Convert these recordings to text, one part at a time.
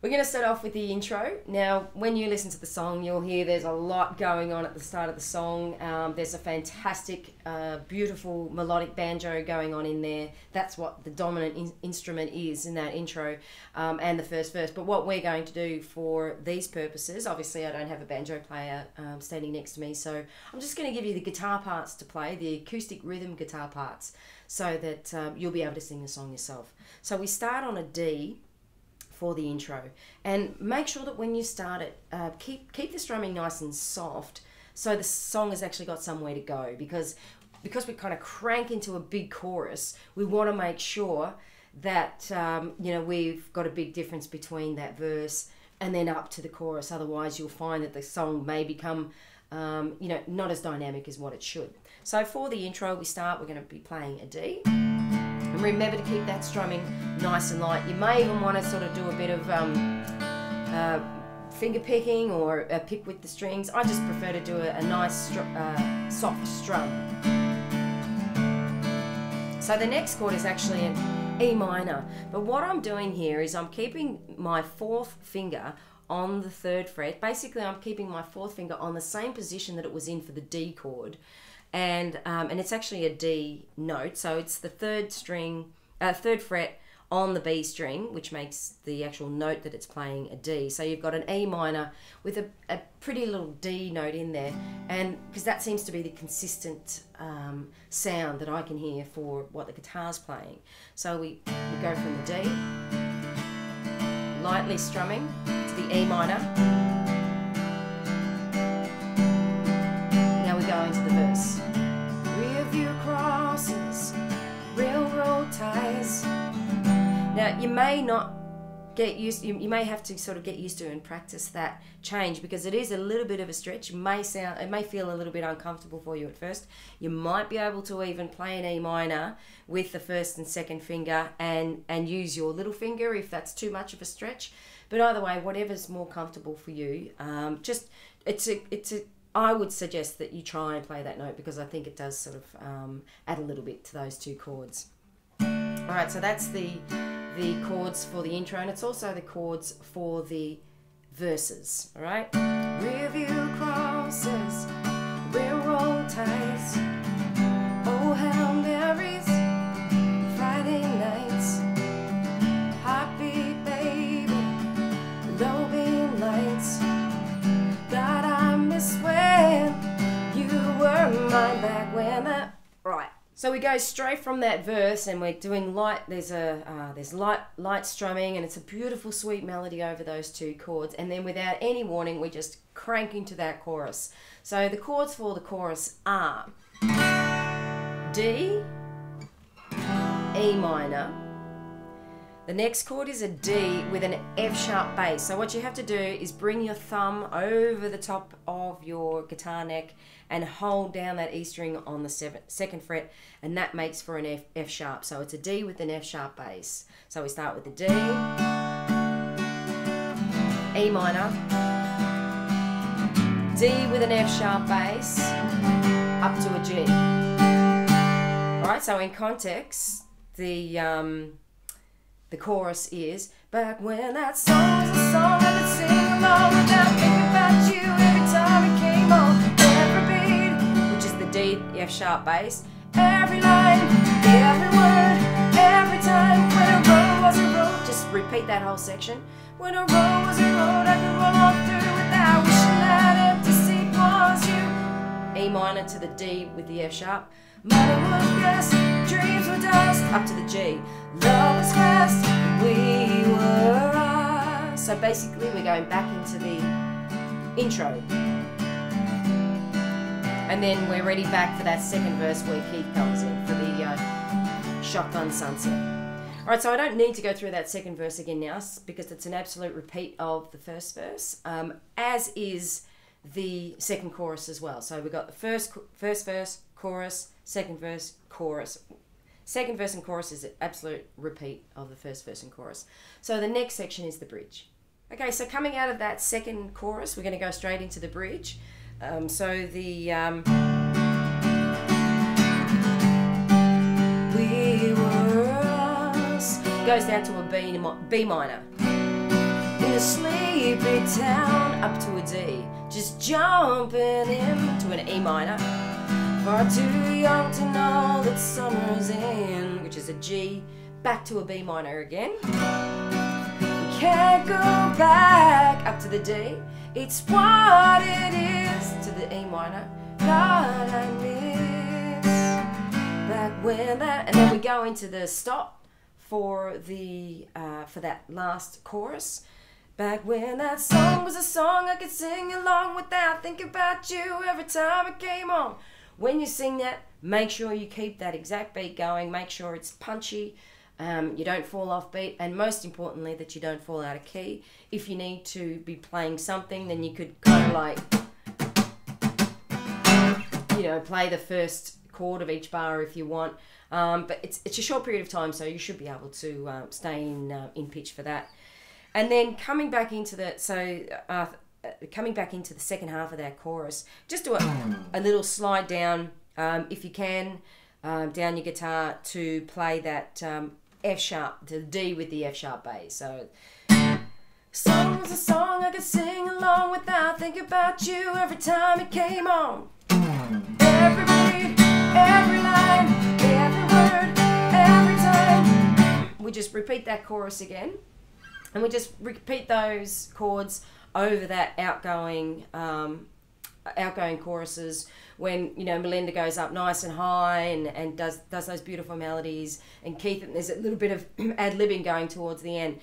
We're going to start off with the intro. Now, when you listen to the song, you'll hear there's a lot going on at the start of the song. Um, there's a fantastic, uh, beautiful melodic banjo going on in there. That's what the dominant in- instrument is in that intro um, and the first verse. But what we're going to do for these purposes, obviously, I don't have a banjo player um, standing next to me, so I'm just going to give you the guitar parts to play, the acoustic rhythm guitar parts, so that um, you'll be able to sing the song yourself. So we start on a D for the intro. And make sure that when you start it, uh, keep keep the strumming nice and soft, so the song has actually got somewhere to go. Because because we kind of crank into a big chorus, we want to make sure that um, you know we've got a big difference between that verse and then up to the chorus. Otherwise, you'll find that the song may become um, you know not as dynamic as what it should. So for the intro, we start. We're going to be playing a D. Remember to keep that strumming nice and light. You may even want to sort of do a bit of um, uh, finger picking or a pick with the strings. I just prefer to do a, a nice uh, soft strum. So the next chord is actually an E minor. But what I'm doing here is I'm keeping my fourth finger on the third fret. Basically, I'm keeping my fourth finger on the same position that it was in for the D chord and um, and it's actually a D note, so it's the third string, uh, third fret on the B string, which makes the actual note that it's playing a D. So you've got an E minor with a, a pretty little D note in there, and because that seems to be the consistent um, sound that I can hear for what the guitar's playing. So we, we go from the D, lightly strumming to the E minor. Now, you may not get used you, you may have to sort of get used to and practice that change because it is a little bit of a stretch. It may sound it may feel a little bit uncomfortable for you at first. You might be able to even play an e minor with the first and second finger and and use your little finger if that's too much of a stretch. But either way whatever's more comfortable for you um, just it's a it's a I would suggest that you try and play that note because I think it does sort of um, add a little bit to those two chords. All right, so that's the the chords for the intro, and it's also the chords for the verses. All right. Review crosses, railroad ties. We go straight from that verse, and we're doing light. There's a uh, there's light light strumming, and it's a beautiful, sweet melody over those two chords. And then, without any warning, we just crank into that chorus. So the chords for the chorus are D, E minor, the next chord is a D with an F sharp bass. So what you have to do is bring your thumb over the top of your guitar neck and hold down that E string on the seven, second fret and that makes for an F, F sharp. So it's a D with an F sharp bass. So we start with the D, E minor, D with an F sharp bass, up to a G. Alright, so in context, the um, the chorus is Back when that song was a song I could sing along without thinking about you every time it came on. Every beat, which is the D, F sharp bass. Every line, every word, every time. When a road was a road, just repeat that whole section. When a road was a road, I could walk through without wishing that empty seat was you. E minor to the D with the F sharp. Money was gas, dreams were dust, up to the G. So basically, we're going back into the intro. And then we're ready back for that second verse where Keith comes in for the uh, Shotgun Sunset. All right, so I don't need to go through that second verse again now because it's an absolute repeat of the first verse, um, as is the second chorus as well. So we've got the first first verse, chorus, second verse, chorus. Second verse and chorus is an absolute repeat of the first verse and chorus. So the next section is the bridge. Okay, so coming out of that second chorus, we're going to go straight into the bridge. Um, so the um, we goes down to a B, B minor. in a sleepy town up to a D, just jumping in to an E minor. Far too young to know that summer's in, which is a G, back to a B minor again. Can't go back up to the D, it's what it is to the E minor. God, I miss back when that, and then we go into the stop for the uh, for that last chorus. Back when that song was a song I could sing along without thinking about you every time it came on. When you sing that, make sure you keep that exact beat going. Make sure it's punchy. Um, you don't fall off beat, and most importantly, that you don't fall out of key. If you need to be playing something, then you could kind of like, you know, play the first chord of each bar if you want. Um, but it's, it's a short period of time, so you should be able to uh, stay in, uh, in pitch for that. And then coming back into the, so uh, coming back into the second half of that chorus, just do a, a little slide down, um, if you can, um, down your guitar to play that um, F sharp, the D with the F sharp bass. So, song was a song I could sing along without thinking about you every time it came on. Every beat, every line, we just repeat that chorus again, and we just repeat those chords over that outgoing um, outgoing choruses when you know Miranda goes up nice and high and, and does does those beautiful melodies and Keith there's a little bit of ad libbing going towards the end.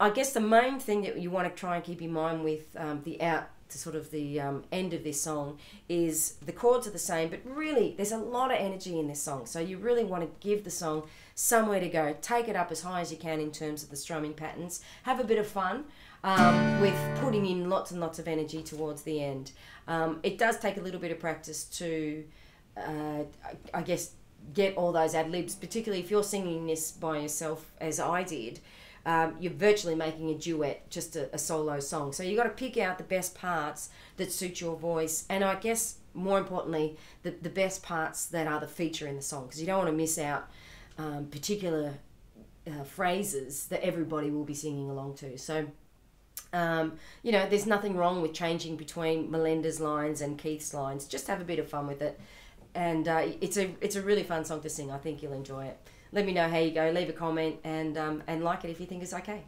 I guess the main thing that you want to try and keep in mind with um, the out to sort of the um, end of this song is the chords are the same, but really there's a lot of energy in this song. So you really want to give the song somewhere to go. Take it up as high as you can in terms of the strumming patterns. Have a bit of fun um, with putting in lots and lots of energy towards the end. Um, it does take a little bit of practice to, uh, I guess, get all those ad libs, particularly if you're singing this by yourself, as I did. Um, you're virtually making a duet, just a, a solo song. So you've got to pick out the best parts that suit your voice, and I guess more importantly, the, the best parts that are the feature in the song, because you don't want to miss out um, particular uh, phrases that everybody will be singing along to. So, um, you know, there's nothing wrong with changing between Miranda's lines and Keith's lines. Just have a bit of fun with it, and uh, it's a it's a really fun song to sing. I think you'll enjoy it. Let me know how you go. Leave a comment and um, and like it if you think it's okay.